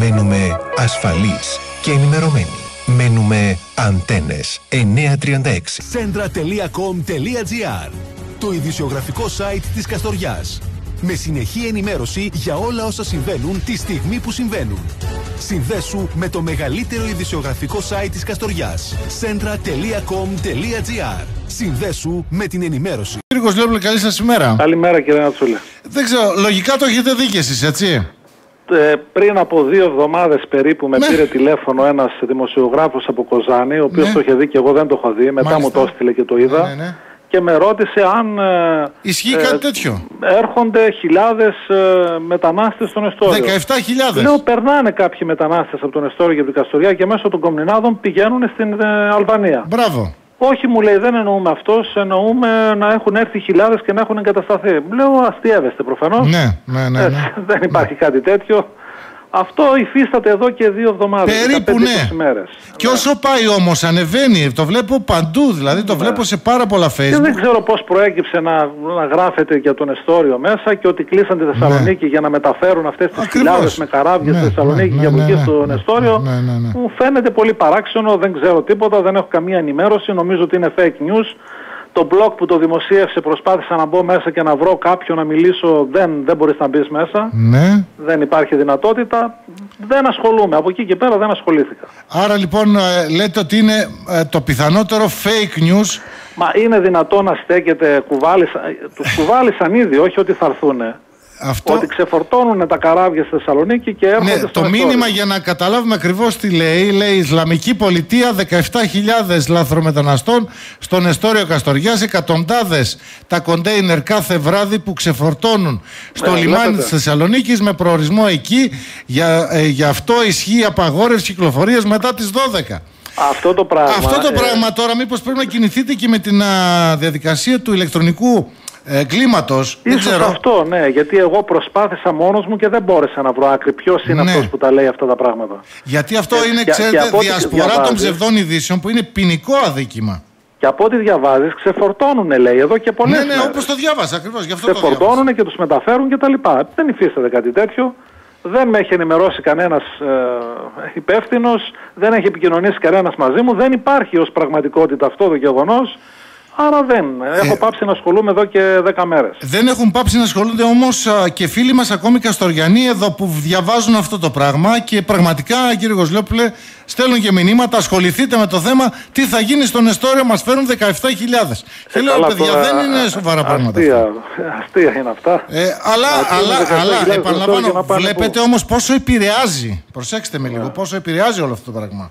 Μένουμε ασφαλείς και ενημερωμένοι. Μένουμε αντένες 936. Centra.com.gr Το ειδησιογραφικό site της Καστοριάς. Με συνεχή ενημέρωση για όλα όσα συμβαίνουν τη στιγμή που συμβαίνουν. Συνδέσου με το μεγαλύτερο ειδησιογραφικό site της Καστοριάς. Centra.com.gr Συνδέσου με την ενημέρωση. Κύριε Κοσλόπουλε, καλή σας ημέρα. Καλημέρα κύριε Νατσούλη. Δεν ξέρω, λογικά το έχετε δει κι εσείς, έτσι; Ε, πριν από δύο εβδομάδες περίπου με Ναι. πήρε τηλέφωνο ένας δημοσιογράφος από Κοζάνη, ο οποίος Ναι. το είχε δει και εγώ δεν το είχα δει, μετά Μάλιστα. μου το έστειλε και το είδα Ναι, ναι, ναι. και με ρώτησε αν ε, Ισχύει ε, κάτι τέτοιο; έρχονται χιλιάδες ε, μετανάστες στον Εστόριο. 17.000. Λέω περνάνε κάποιοι μετανάστες από τον Εστόριο και από την Καστοριά και μέσω των Κομνηνάδων πηγαίνουν στην ε, Αλβανία. Μπράβο. Όχι μου λέει δεν εννοούμε αυτός, εννοούμε να έχουν έρθει χιλιάδες και να έχουν εγκατασταθεί. Λέω αστείευεστε προφανώς. Ναι, ναι, ναι. Ε, ναι. δεν υπάρχει κάτι τέτοιο. Αυτό υφίσταται εδώ και δύο εβδομάδες. Περίπου 15-20 ναι. Μέρες. Και όσο πάει όμως ανεβαίνει, το βλέπω παντού, δηλαδή το βλέπω σε πάρα πολλά Και δεν facebook. ξέρω πώς προέκυψε να, να γράφεται για τον Εστόριο μέσα και ότι κλείσαν τη Θεσσαλονίκη για να μεταφέρουν αυτές τις Ναι. Ακριβώς. χιλιάδες με καράβια Ναι, στη Θεσσαλονίκη ναι, για από ναι, εκεί ναι. στον Εστόριο. Ναι, ναι, ναι. Μου φαίνεται πολύ παράξενο, δεν ξέρω τίποτα, δεν έχω καμία ενημέρωση, νομίζω ότι είναι fake news. Το blog που το δημοσίευσε προσπάθησα να μπω μέσα και να βρω κάποιον να μιλήσω, δεν, δεν μπορείς να μπεις μέσα. Ναι. Δεν υπάρχει δυνατότητα. Δεν ασχολούμαι. Από εκεί και πέρα δεν ασχολήθηκα. Άρα λοιπόν ε, λέτε ότι είναι ε, το πιθανότερο fake news. Μα είναι δυνατό να στέκεται κουβάλις, τους κουβάλισαν ήδη, όχι ότι θα έρθουν. Αυτό... Ότι ξεφορτώνουν τα καράβια στη Θεσσαλονίκη και έρχονται Ναι, στο το Εστόριο. μήνυμα για να καταλάβουμε ακριβώς τι λέει, λέει Ισλαμική πολιτεία 17.000 λαθρομεταναστών στον Εστόριο Καστοριάς, εκατοντάδες τα κοντέινερ κάθε βράδυ που ξεφορτώνουν στο Ναι, λιμάνι βλέπετε. της Θεσσαλονίκης με προορισμό εκεί. Για, ε, γι' αυτό ισχύει απαγόρευση κυκλοφορίας μετά τις 12. Αυτό το πράγμα. Αυτό το ε, πράγμα τώρα μήπως πρέπει να κινηθείτε και με την α, διαδικασία του ηλεκτρονικού ε, κλίματος. Δεν Ίσως ξέρω. αυτό, ναι, γιατί εγώ προσπάθησα μόνος μου και δεν μπόρεσα να βρω άκρη ποιος είναι Ναι. αυτός που τα λέει αυτά τα πράγματα; Γιατί αυτό Ε, είναι, και- ξέρετε, και από ό,τι διασπορά των διαβάζεις- ψευδών ειδήσεων που είναι ποινικό αδίκημα. Και από ό,τι διαβάζεις ξεφορτώνουν λέει εδώ και πολλές Ναι, ναι, μέρες. όπως το διάβασα ακριβώς. Γι' αυτό το διάβασα. ξεφορτώνουν και τους μεταφέρουν και τα λοιπά. Δεν υφίσταται κάτι τέτοιο. Δεν με έχει ενημερώσει κανένας ε, υπεύθυνος, δεν έχει επικοινωνήσει κανένας μαζί μου, δεν υπάρχει ως πραγματικότητα αυτό το γεγονός. Άρα δεν. Έχω πάψει να ασχολούμαι εδώ και 10 μέρες. Δεν έχουν πάψει να ασχολούνται όμως και φίλοι μας, ακόμη καστοριανοί, εδώ που διαβάζουν αυτό το πράγμα και πραγματικά, κύριε Γοσλόπουλε, στέλνουν και μηνύματα. Ασχοληθείτε με το θέμα τι θα γίνει στον Εστόριο. Μας φέρουν 17.000. και λέω, Καλά, παιδιά, τώρα, δεν είναι σοβαρά πράγματα. Αστεία, αυτά. αστεία είναι αυτά. Ε, αλλά, Ας πούμε, αλλά, 17.000 αλλά, στο επαναλαμβάνω, Εστόριο να πάνε βλέπετε πού. όμως πόσο επηρεάζει. Προσέξτε με λίγο, πόσο επηρεάζει όλο αυτό το πράγμα.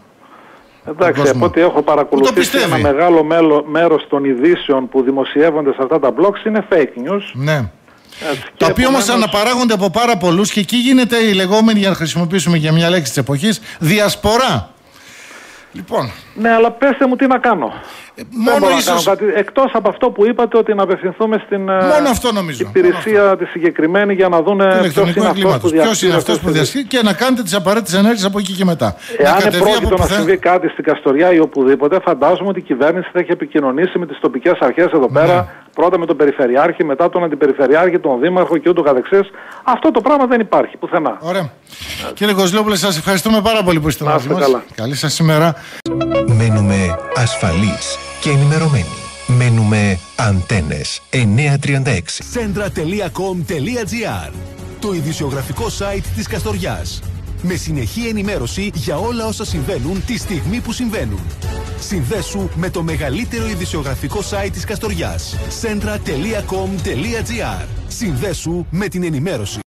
Εντάξει, κόσμο. από ό,τι έχω Πού παρακολουθήσει το πιστεύει; ένα μεγάλο μέλο, μέρος των ειδήσεων που δημοσιεύονται σε αυτά τα blogs είναι fake news. Ναι. Έτσι, Τα και οποία όμως επομένως- αναπαράγονται από πάρα πολλούς και εκεί γίνεται η λεγόμενη, για να χρησιμοποιήσουμε για μια λέξη της εποχής, διασπορά. Λοιπόν, Ναι, αλλά πέστε μου τι να κάνω. Δεν μόνο μπορώ να ίσως- κάνω κάτι. Εκτός από αυτό που είπατε ότι να απευθυνθούμε στην ε, Μόνο αυτό νομίζω. υπηρεσία τη συγκεκριμένη για να δούνε του ποιος ηλεκτρονικού είναι αυτός που εγκλήματο. Ποιος διασχίζει είναι αυτός αυτές που τις διασχίζει και να κάνετε τις απαραίτητες ενέργειες από εκεί και μετά. Εάν κατεβεί από πρόκειται να πουθέ- συμβεί κάτι στην Καστοριά ή οπουδήποτε, φαντάζομαι ότι η κυβέρνηση θα έχει επικοινωνήσει με τις τοπικές αρχές εδώ Ναι. πέρα, πρώτα με τον Περιφερειάρχη, μετά τον Αντιπεριφερειάρχη, τον Δήμαρχο και ούτω καθεξής. Αυτό το πράγμα δεν υπάρχει πουθενά. Ωραία. Κύριε Κοσλόπουλε, σας ευχαριστούμε πάρα πολύ που είστε Να μαζί είστε μας. καλά. Καλή σας ημέρα. Μένουμε ασφαλείς και ενημερωμένοι. Μένουμε αντένες 936. Centra.com.gr Το ειδησιογραφικό site της Καστοριάς. Με συνεχή ενημέρωση για όλα όσα συμβαίνουν τη στιγμή που συμβαίνουν. Συνδέσου με το μεγαλύτερο ειδησιογραφικό site της Καστοριάς. Centra.com.gr Συνδέσου με την ενημέρωση.